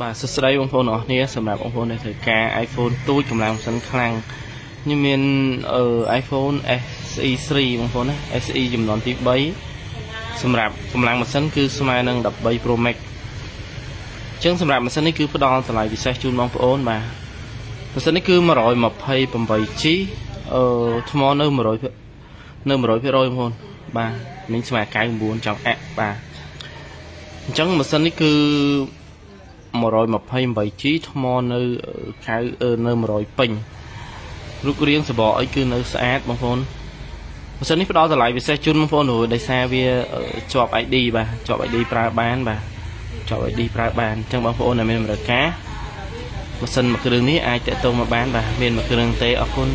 បាទសួស្តីបងប្អូនអរគ្នាសម្រាប់បងប្អូនដែលត្រូវការ iPhone ទូចកម្លាំងម៉ាស៊ីនខ្លាំងខ្ញុំមានអឺ iPhone SE 3បងប្អូនណា SE ចំនួនទី3សម្រាប់កម្លាំងម៉ាស៊ីនគឺស្មើនឹង13 Pro Max អញ្ចឹងសម្រាប់ម៉ាស៊ីននេះគឺផ្ដល់តម្លៃពិសេសជូនបងប្អូនបាទម៉ាស៊ីននេះគឺ 128G អឺថ្មនៅ100នៅ100%បងប្អូនបាទមិញស្មើ99ចង់អាក់បាទអញ្ចឹងម៉ាស៊ីននេះគឺ 128G ថ្មនៅកៅនៅ100ពេញរូបរាងសបកអីគឺនៅស្អាតបងប្អូនម៉ាស៊ីននេះផ្ដល់តម្លៃពិសេសជូនបងប្អូនព្រោះដោយសារវាជាប់ ID បាទជាប់ ID ប្រើបានបាទជាប់ ID ប្រើបានអញ្ចឹងបងប្អូនដែលមានតម្រូវការម៉ាស៊ីនមួយគ្រឿងនេះអាចតាក់ទងមកបានបាទមានមួយគ្រឿងទេអរគុណ